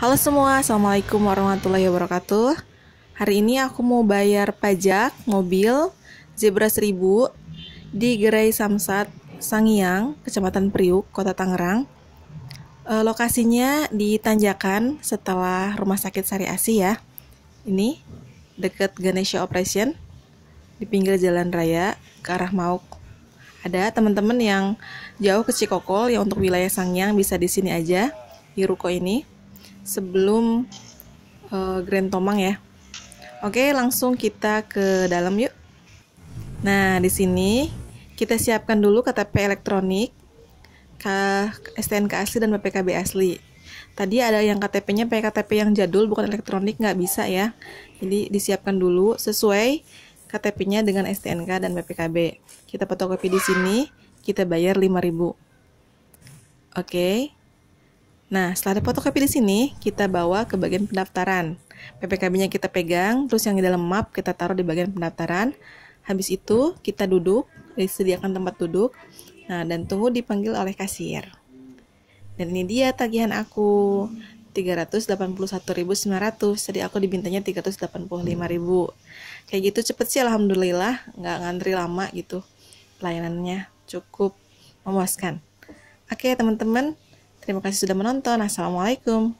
Halo semua, Assalamualaikum warahmatullahi wabarakatuh. Hari ini aku mau bayar pajak mobil Zebra 1000 di Gerai Samsat, Sangiang, Kecamatan Priuk, Kota Tangerang. E, Lokasinya di Tanjakan setelah Rumah Sakit Sari Asi ya. Ini, deket Ganesha Operation Di pinggir jalan raya ke arah Mauk. Ada teman-teman yang jauh ke Cikokol yang untuk wilayah Sangiang bisa di sini aja di ruko ini sebelum uh, Grand Tomang ya. Oke, langsung kita ke dalam yuk. Nah, di sini kita siapkan dulu KTP elektronik, STNK asli dan BPKB asli. Tadi ada yang KTP-nya pakai KTP yang jadul bukan elektronik nggak bisa ya. Jadi disiapkan dulu sesuai KTP-nya dengan STNK dan BPKB. Kita fotokopi di sini, kita bayar 5000. Oke. Nah, setelah ada fotokopi di sini, kita bawa ke bagian pendaftaran. PPKB-nya kita pegang, terus yang di dalam map kita taruh di bagian pendaftaran. Habis itu, kita duduk, disediakan tempat duduk. Nah, dan tunggu dipanggil oleh kasir. Dan ini dia tagihan aku. 381.900 tadi aku dibintanya 385.000 kayak gitu cepet sih alhamdulillah nggak ngantri lama gitu pelayanannya cukup memuaskan oke teman-teman Terima kasih sudah menonton. Assalamualaikum.